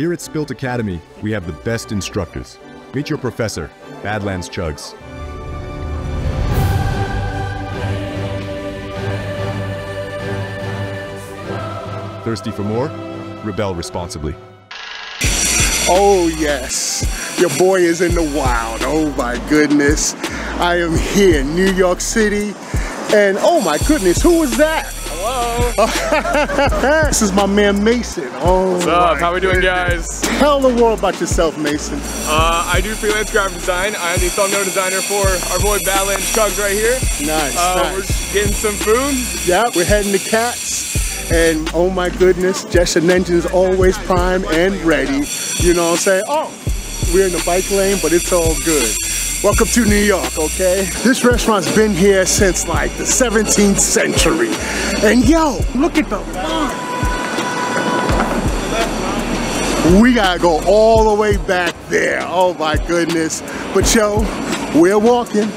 Here at Spylt Academy, we have the best instructors. Meet your professor, Badlands Chugs. Thirsty for more? Rebel responsibly. Oh, yes. Your boy is in the wild. Oh, my goodness. I am here in New York City. And oh, my goodness, who was that? Hello. this is my man Mason. Oh, What's up? How we doing, guys? Tell the world about yourself, Mason. Uh, I do freelance graphic design. I am the thumbnail designer for our boy Badlands Chugs right here. Nice, Uh, nice. We're getting some food. Yeah, we're heading to Katz. And oh my goodness, Jesson Engine's always prime and ready. You know what I'm saying? Oh, we're in the bike lane, but it's all good. Welcome to New York, okay? This restaurant's been here since like the 17th century. And yo, look at the. We gotta go all the way back there. Oh my goodness. But yo, we're walking.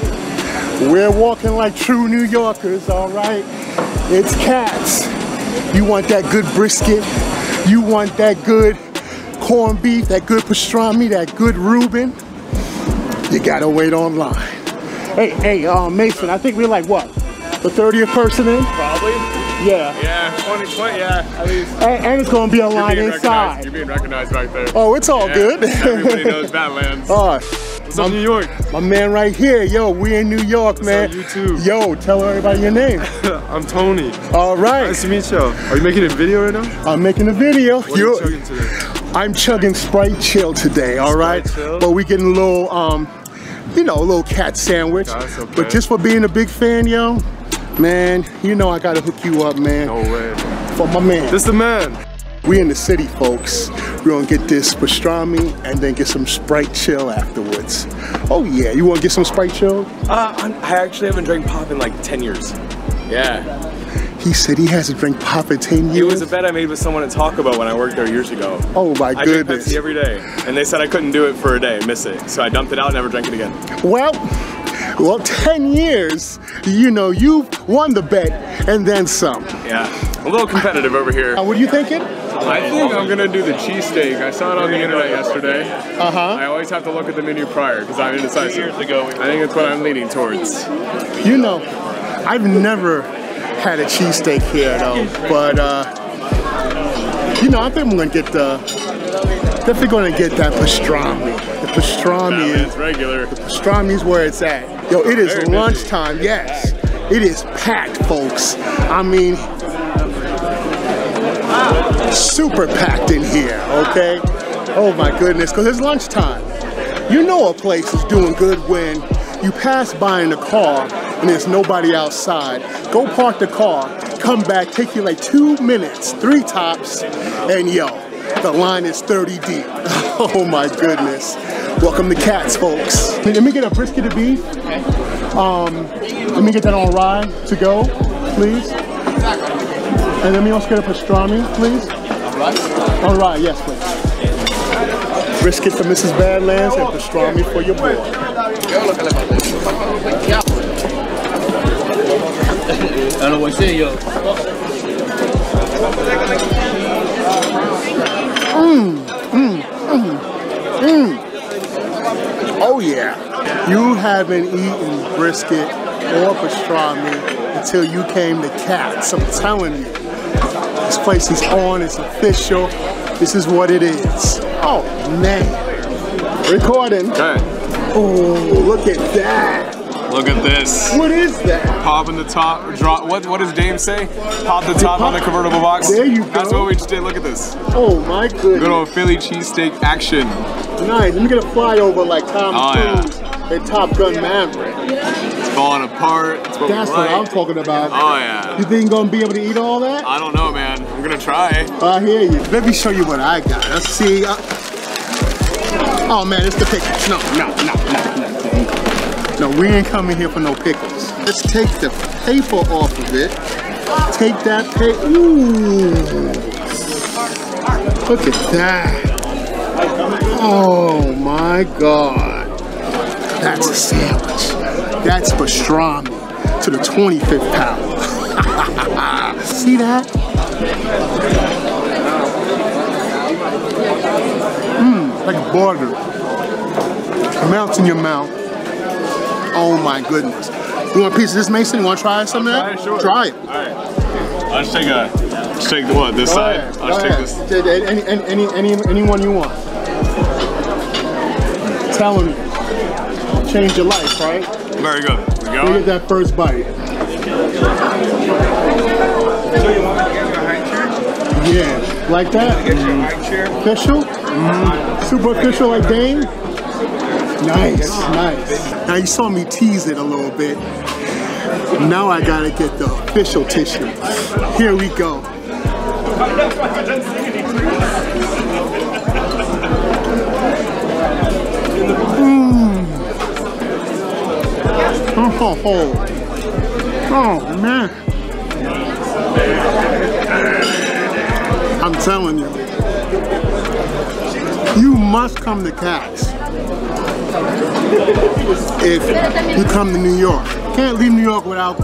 We're walking like true New Yorkers, all right? It's Katz. You want that good brisket. You want that good corned beef, that good pastrami, that good Reuben. You gotta wait online. Hey, hey, uh, Mason, I think we're like what? The 30th person in? Probably. Yeah. Yeah, 20, 20, yeah, at least. And, and it's gonna be a You're line inside. You're being recognized right there. Oh, it's all Yeah, good. Everybody knows Badlands. Oh, What's up, New York? my man right here. Yo, we in New York, man. up, YouTube? Yo, tell everybody your name. I'm Tony. All right. Nice to meet you. Are you making a video right now? I'm making a video. What are You- chugging today? I'm chugging Sprite Chill today, all right? Chill? But we getting a little, um, you know, a little Katz sandwich. That's okay. But just for being a big fan, yo, man, you know I gotta hook you up, man. No way. For my man. This the man. we in the city, folks. We're gonna get this pastrami and then get some Sprite Chill afterwards. Oh yeah, you wanna get some Sprite Chill? Uh, I actually haven't drank pop in like 10 years. Yeah. He said he hasn't drank pop in 10 years. It was a bet I made with someone at Taco Bell when I worked there years ago. oh my I drink goodness. Pepsi every day, and they said I couldn't do it for a day, miss it. So I dumped it out, and never drank it again. Well, well, 10 years, you know, you've won the bet and then some. Yeah, a little competitive over here. Uh, what are you thinking? I think I'm gonna do the cheesesteak. I saw it on the internet yesterday. Uh-huh. I always have to look at the menu prior because I'm indecisive. Years ago, I think it's what I'm leaning towards. You know, I've never had a cheesesteak here though, but uh, you know, I think I'm gonna get the, definitely gonna get that pastrami. The pastrami is, It's regular. is where it's at. Yo, it is Very busy. lunchtime, yes. It is packed, folks. I mean, super packed in here, okay? Oh my goodness, because it's lunchtime. You know a place is doing good when you pass by in a car and there's nobody outside. Go park the car, come back, take you like two minutes, three tops, and yo, the line is 30 deep. Oh my goodness. Welcome to Katz, folks. Let me get a brisket of beef. Um, let me get that on rye to go, please. And let me also get a pastrami, please. All right, yes, please. Brisket for Mrs. Badlands and pastrami for your boy. Mm, mm, mm, oh yeah. You haven't eaten brisket or pastrami until you came to Katz. I'm telling you. This place is on, it's official. This is what it is. Oh man. Recording. Okay, Oh, look at that. Look at this. What is that? Pop in the top, drop. What what does Daym say? Pop the top on the convertible box. There you go. That's what we just did. Look at this. Oh my Good goodness. old Philly cheesesteak action. Nice. Let me get a flyover like Tom Oh, yeah. Cruise and Top Gun Maverick. It's falling apart. It's what That's what like. I'm talking about. Oh yeah. You think you're gonna be able to eat all that? I don't know, man. I'm gonna try. I hear you. Let me show you what I got. Let's see. Uh, oh man, it's the pickles. No, no, no, no, no. We ain't coming here for no pickles. Let's take the paper off of it. Take that paper. Ooh. Look at that. Oh my God. That's a sandwich. That's pastrami to the 25th power. See that? Mmm, like a border. Melts in your mouth. Oh my goodness. You want a piece of this, Mason? You want to try some of that? Try it, sure. Try it. All right. I'll just take a, just take the what, this Go side? ahead. I'll Go just ahead. take this. Any, any, any, any, anyone you want. Tell them, change your life, right? Very good. We Look at that first bite. Yeah, like that? Official? Mm-hmm. Super official like Dane? Nice, nice. Now you saw me tease it a little bit. Now I gotta get the official tissue. Here we go. Mm. Oh, oh. Oh, man. I'm telling you. You must come to Katz if you come to New York. Can't leave New York without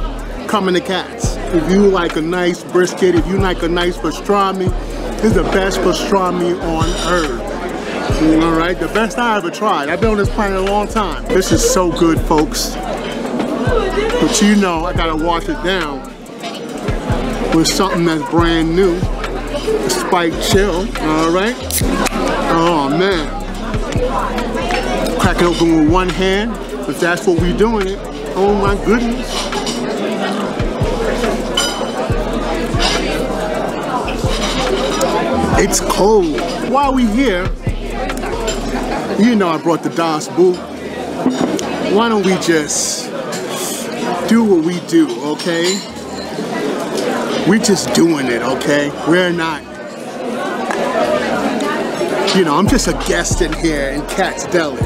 coming to Katz. If you like a nice brisket, if you like a nice pastrami, this is the best pastrami on earth. All right, the best I ever tried. I've been on this planet a long time. This is so good, folks. But you know, I gotta wash it down with something that's brand new. Sprite Chill, all right? Oh man. Crack it open with one hand, if that's what we're doing it. Oh my goodness. It's cold. While we here, you know I brought the Das Boot. Why don't we just do what we do, okay? We're just doing it, okay? We're not, you know, I'm just a guest in here in Katz Deli.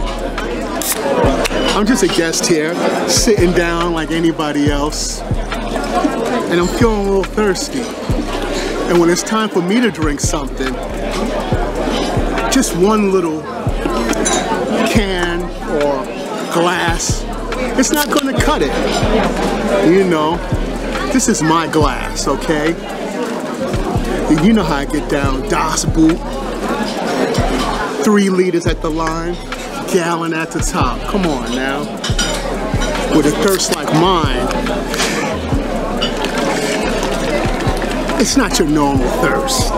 I'm just a guest here, sitting down like anybody else, and I'm feeling a little thirsty. And when it's time for me to drink something, just one little can or glass, it's not gonna cut it. You know, this is my glass, okay? And you know how I get down, Das Boot. Three liters at the line, gallon at the top. Come on now. With a thirst like mine, it's not your normal thirst.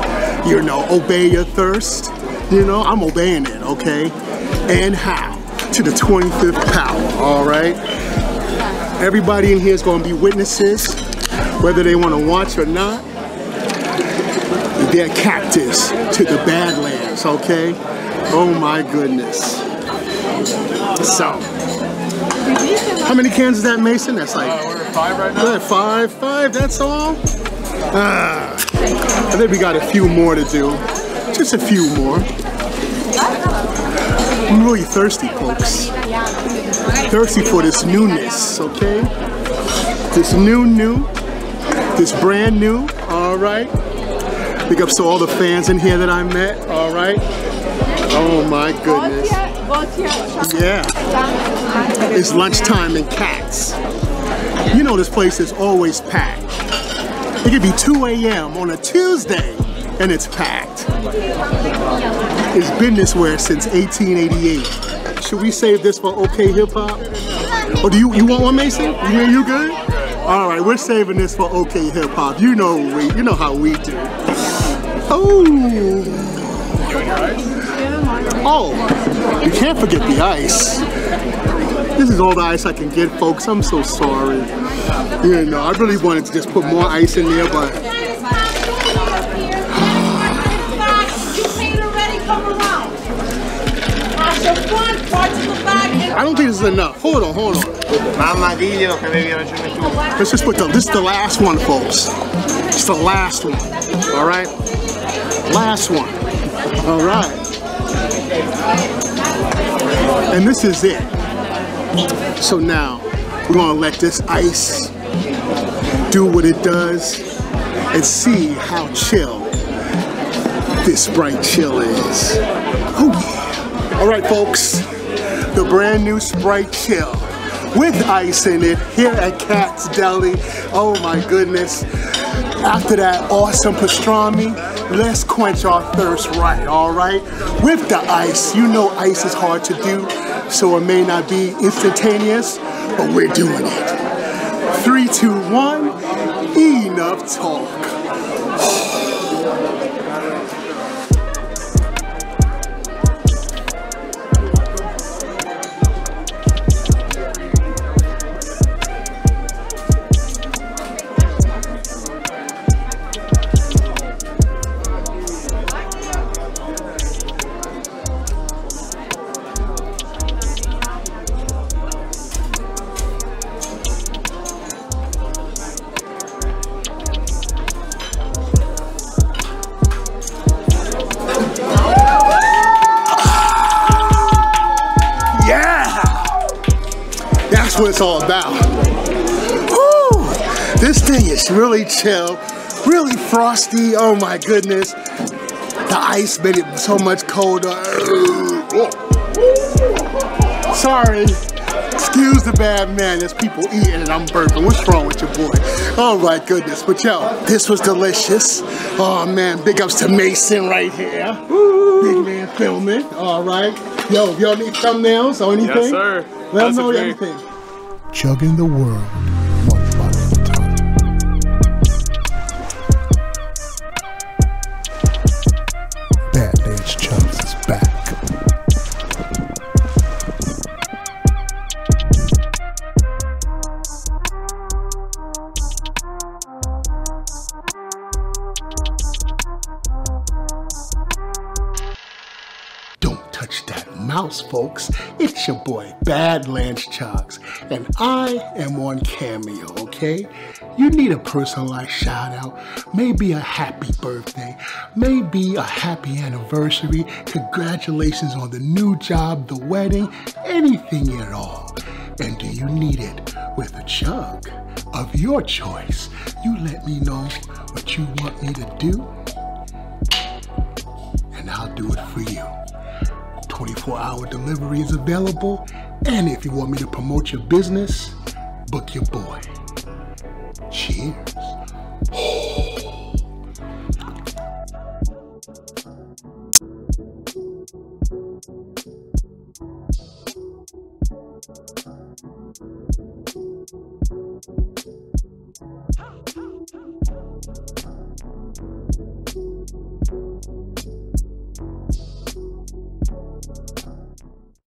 You know, obey your thirst. You know, I'm obeying it, okay? And how? To the 25th power, all right? Everybody in here is going to be witnesses, whether they want to watch or not. They're cactus to the Badlands, okay? Oh my goodness. So, how many cans is that, Mason? That's like Uh, we're at five right now. Five, five, that's all? Ah, I think we got a few more to do. Just a few more. I'm really thirsty, folks. Thirsty for this newness, okay? This new, new, this brand new, all right? Big ups to all the fans in here that I met, all right? Oh my goodness. Yeah. It's lunchtime in Katz. You know this place is always packed. It could be 2 a.m. on a Tuesday and it's packed. It's been this way since 1888. Should we save this for OK Hip Hop? Or do you you want one, Mason? You you good? All right, we're saving this for OK Hip Hop. You know we, you know how we do. Oh. Oh, you can't forget the ice. This is all the ice I can get, folks. I'm so sorry. You know, I really wanted to just put more ice in there, but I don't think this is enough. Hold on, hold on. Mamma diglielo che avevi ragione tu. Let's just put the, this is the last one, folks. It's the last one. All right? Last one. All right. And this is it. So now, we're gonna let this ice do what it does and see how chill this Sprite Chill is. Oh yeah. All right, folks. The brand new Sprite Chill with ice in it here at Katz Deli. Oh my goodness. After that awesome pastrami, let's quench our thirst right, all right? With the ice, you know ice is hard to do, so it may not be instantaneous, but we're doing it. Three, two, one, enough talk. That's what it's all about. Woo! This thing is really chill, really frosty. Oh my goodness. The ice made it so much colder. Sorry. Excuse the bad man. There's people eating and I'm burping. What's wrong with your boy? Oh my goodness. But yo, this was delicious. Oh man, big ups to Mason right here. Big man filming. All right. Yo, if y'all need thumbnails or anything, Yes, sir. let them know Chugging the world, mouse, folks. It's your boy, Badlands Chugs, and I am on Cameo, okay? You need a personalized shout out, maybe a happy birthday, maybe a happy anniversary, congratulations on the new job, the wedding, anything at all. And do you need it with a chug of your choice? You let me know what you want me to do, and I'll do it for you. 24 hour delivery is available. And if you want me to promote your business, book your boy. Cheers.